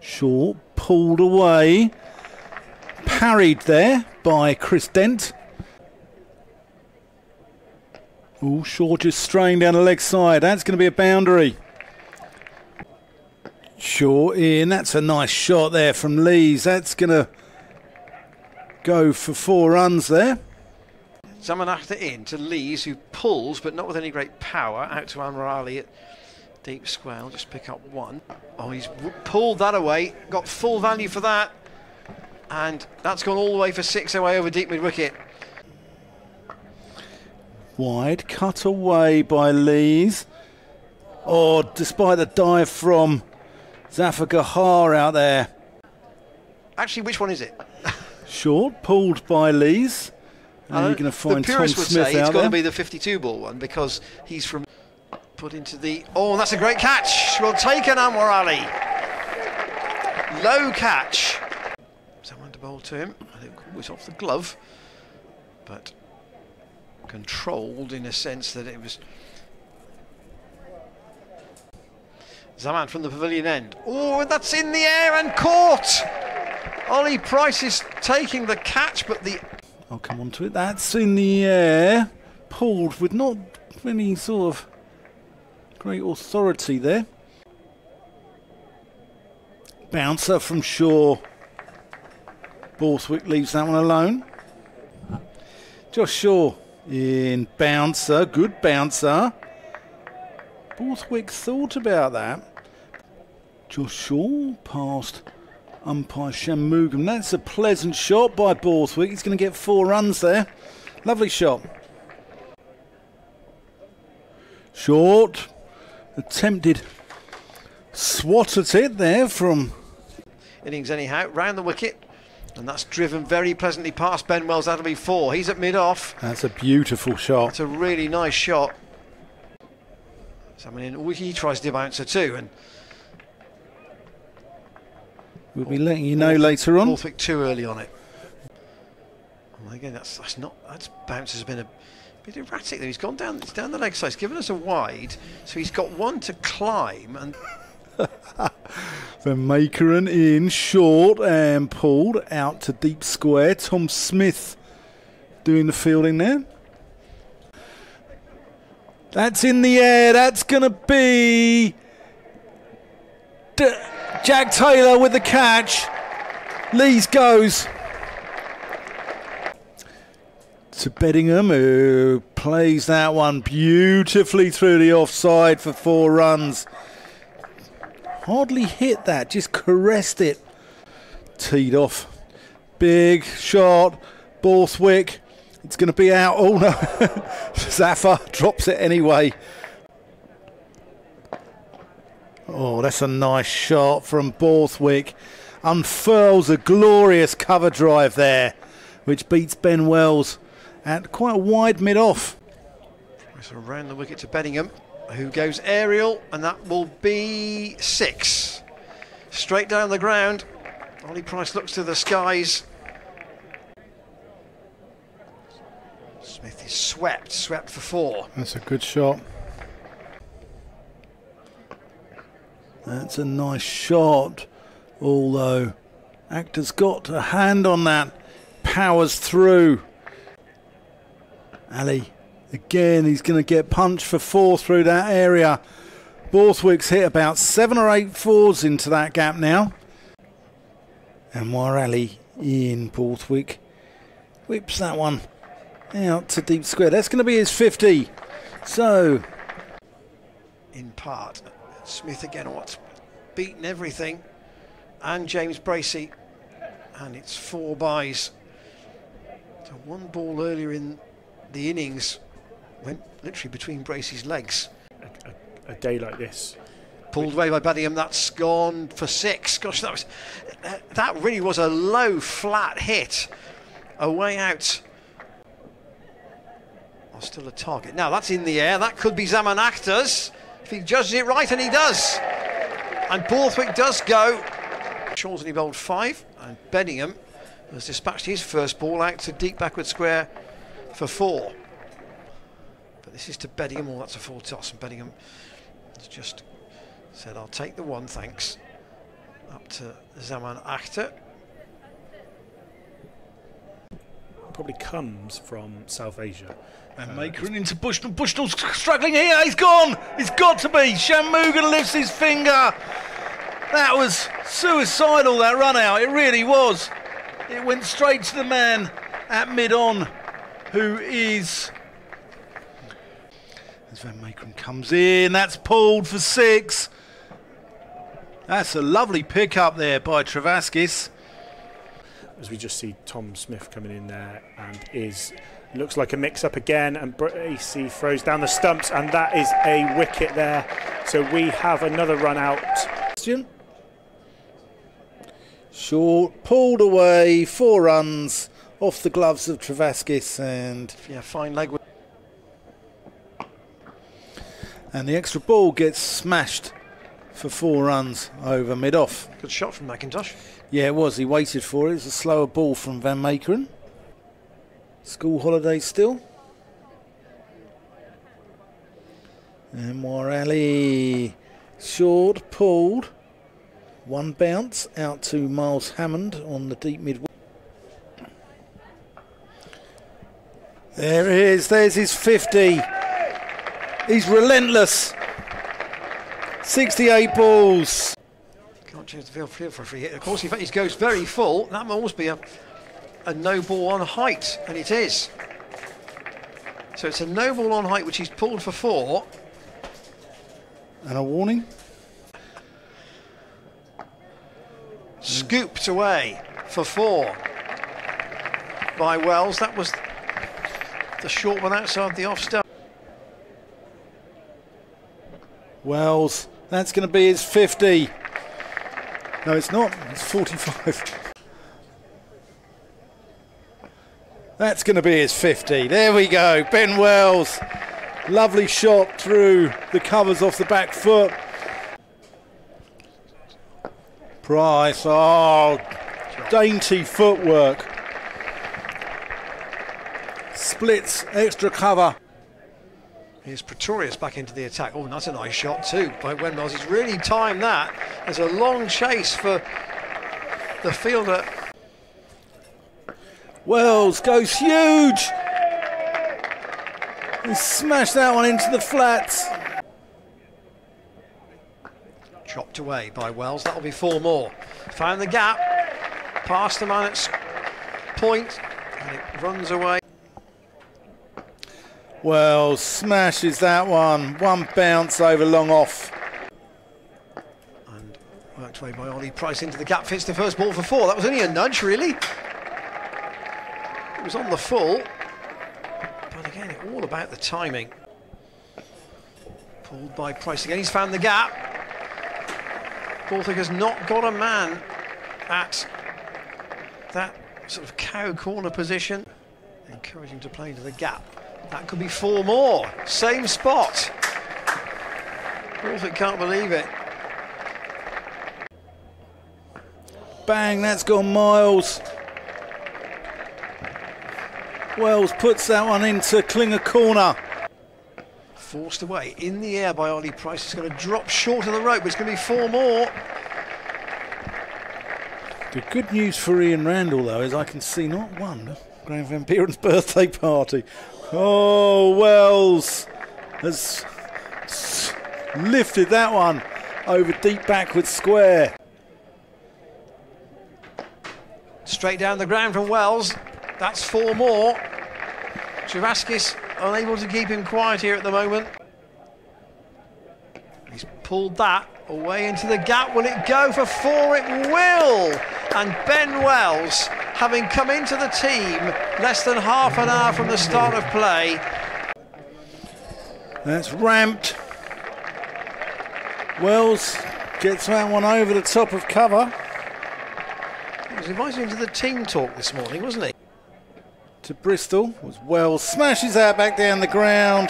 Shaw pulled away. Parried there by Chris Dent. Oh, Shaw just straying down the leg side. That's going to be a boundary. Shaw in. That's a nice shot there from Lees. That's going to go for four runs there. Zaman Akhtar in to Lees, who pulls, but not with any great power, out to Anwar Ali at deep square. I'll just pick up one. Oh, he's pulled that away, got full value for that, and that's gone all the way for six away over deep mid wicket. Wide, cut away by Lees. Oh, despite the dive from Zafar Gohar out there. Actually, which one is it? Short, pulled by Lees. And you're going to find the Tom would say it's got to be the 52 ball one because he's from put into the. Oh, that's a great catch. Well taken, Anwar Ali. Low catch. Someone to bowl to him. I think it was off the glove, but controlled in a sense that it was. Zaman from the pavilion end. Oh, that's in the air and caught. Ollie Price is taking the catch, but the I'll come on to it. That's in the air. Pulled with not any sort of great authority there. Bouncer from Shaw. Borthwick leaves that one alone. Josh Shaw in bouncer. Good bouncer. Borthwick thought about that. Josh Shaw past umpire Shanmugam. That's a pleasant shot by Borthwick. He's going to get four runs there. Lovely shot. Short. Attempted swat at it there from innings anyhow, round the wicket. And that's driven very pleasantly past Ben Wells. That'll be four. He's at mid off. That's a beautiful shot. It's a really nice shot. Someone in. Oh, he tries to bouncer too, and We'll be letting you know later on. Borthwick too early on it. Well, again, that's that's not. That's bounce has been a bit erratic. There, he's gone down. It's down the leg side. He's given us a wide, so he's got one to climb and. The Makerin in short and pulled out to deep square. Tom Smith doing the fielding there. That's in the air. That's going to be D- Jack Taylor with the catch. Lees goes to Bedingham, who plays that one beautifully through the offside for four runs. Hardly hit that, just caressed it. Teed off. Big shot. Borthwick. It's going to be out. Oh no. Zafar drops it anyway. Oh, that's a nice shot from Borthwick. Unfurls a glorious cover drive there, which beats Ben Wells at quite a wide mid off. So around the wicket to Bedingham, who goes aerial, and that will be six. Straight down the ground. Ollie Price looks to the skies. Smith is swept, swept for four. That's a good shot. That's a nice shot, although Akhtar's got a hand on that. Powers through. Ali, again, he's going to get punched for four through that area. Borthwick's hit about seven or eight fours into that gap now. And Ali in Borthwick whips that one out to deep square. That's going to be his 50. So, in part. Smith again, what's beaten everything, and James Bracey, and it's four buys. So one ball earlier in the innings went literally between Bracey's legs. A, a, a day like this. Pulled away by Bedingham, that's gone for six. Gosh, that was uh, that really was a low, flat hit away out. Oh, still a target. Now that's in the air. That could be Zaman Akhtar's if he judges it right, and he does. And Borthwick does go. Shawsney bowled five, and Bedingham has dispatched his first ball out to deep backward square for four. But this is to Bedingham. Oh, that's a full toss, and Bedingham has just said, "I'll take the one, thanks." Up to Zaman Akhtar. Probably comes from South Asia. Uh, uh, and Maker into Bushnell. Bushnell's struggling here. He's gone. He's got to be. Shanmugam lifts his finger. That was suicidal, that run out. It really was. It went straight to the man at mid on, who is. As Van Meekeren comes in, that's pulled for six. That's a lovely pick up there by Trevaskis. As we just see Tom Smith coming in there and is looks like a mix up again and Bracey throws down the stumps and that is a wicket there. So we have another run out. Short, pulled away, four runs off the gloves of Trevaskis and Yeah, fine leg. and the extra ball gets smashed for four runs over mid off. Good shot from McIntosh. Yeah, it was. He waited for it. It was a slower ball from Van Meekeren. School holiday still. And Morelli short, pulled. One bounce out to Miles Hammond on the deep mid. There he is. There's his 50. He's relentless. 68 balls. Can't change the field field for a free hit. Of course, if he goes very full, that must be a, a no ball on height, and it is. So it's a no ball on height, which he's pulled for four. And a warning. Scooped away for four by Wells. That was the short one outside the off stump. Wells, that's going to be his 50. No, it's not. It's 45. That's going to be his 50. There we go. Ben Wells. Lovely shot through the covers off the back foot. Price. Oh, dainty footwork. Splits extra cover. Here's Pretorius back into the attack. Oh, that's a nice shot too by Wendell. He's really timed that. There's a long chase for the fielder. Wells goes huge. He smashed that one into the flats. Chopped away by Wells. That'll be four more. Found the gap. Past the man at point. And it runs away. Wells smashes that one. One bounce over long off. And worked away by Ollie Price into the gap. Fits the first ball for four. That was only a nudge, really. It was on the full. But again, all about the timing. Pulled by Price again. He's found the gap. Baltic has not got a man at that sort of cow corner position. Encouraging to play into the gap. That could be four more. Same spot. Baltic can't believe it. Bang, that's gone miles. Wells puts that one into Klinger corner. Forced away in the air by Ollie Price. It's going to drop short of the rope, but it's going to be four more. The good news for Ian Randall, though, is I can see not one Graham Van Peeren's birthday party. Oh, Wells has lifted that one over deep backward square. Straight down the ground from Wells. That's four more. Trevaskis unable to keep him quiet here at the moment. He's pulled that away into the gap. Will it go for four? It will. And Ben Wells, having come into the team less than half an hour from the start of play, That's ramped. Wells gets that one over the top of cover he was invited into the team talk this morning, wasn't he? to Bristol. Was Wells smashes that back down the ground.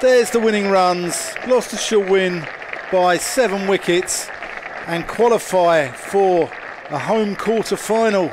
There's the winning runs. Gloucestershire win by seven wickets and qualify for a home quarter final